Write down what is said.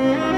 Yeah.